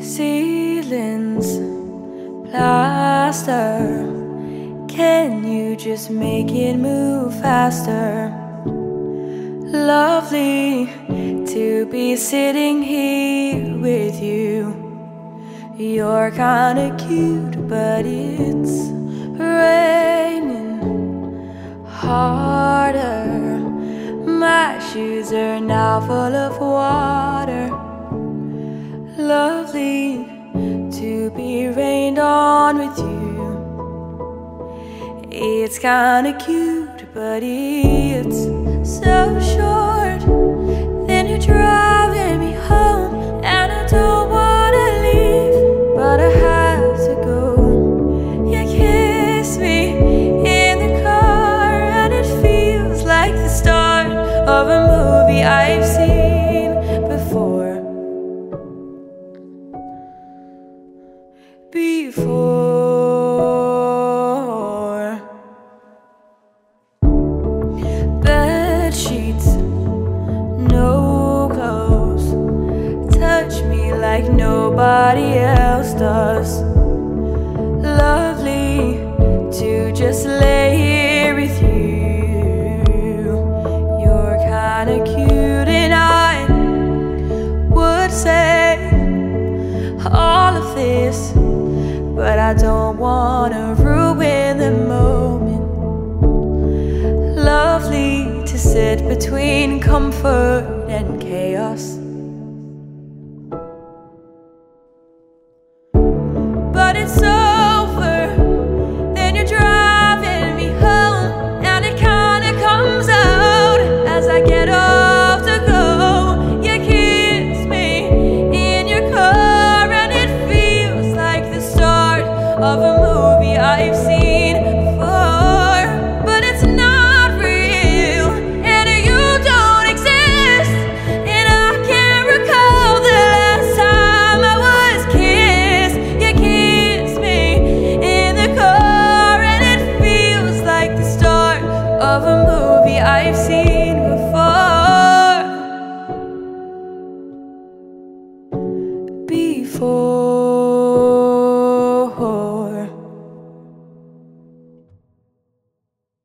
Ceilings, plaster. Can you just make it move faster? Lovely to be sitting here with you. You're kinda cute, but it's raining harder. My shoes are now full of water. Lovely to be rained on with you. It's kinda cute, but it's so short. Then you're driving me home, and I don't wanna leave, but I have to go. You kiss me in the car, and it feels like the start of a movie I've seen before. Before. Bed sheets, no clothes. Touch me like nobody else does. Lovely to just lay here with you. You're kinda cute, and I would say all of this, but I don't wanna ruin the moment. Lovely to sit between comfort and chaos. of a movie I've seen before But it's not real And you don't exist And I can't recall the last time I was kissed. You kissed me in the car And it feels like the start of a movie I've seen before. Before.